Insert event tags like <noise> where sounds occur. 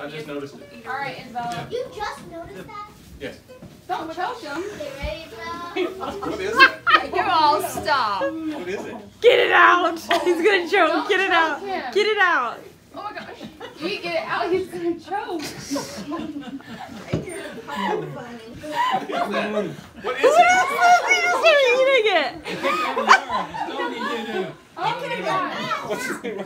I just noticed it. All right, Isabella. You just noticed that? Yes. Don't choke him. What is it? <laughs> You all stop. What is it? Get it out. Oh, he's gonna choke. Don't Get it out. him. Get it out. Oh my gosh. You get it out, he's gonna choke. <laughs> What is What it? is this? He's just eating it. Oh my god. What's the name?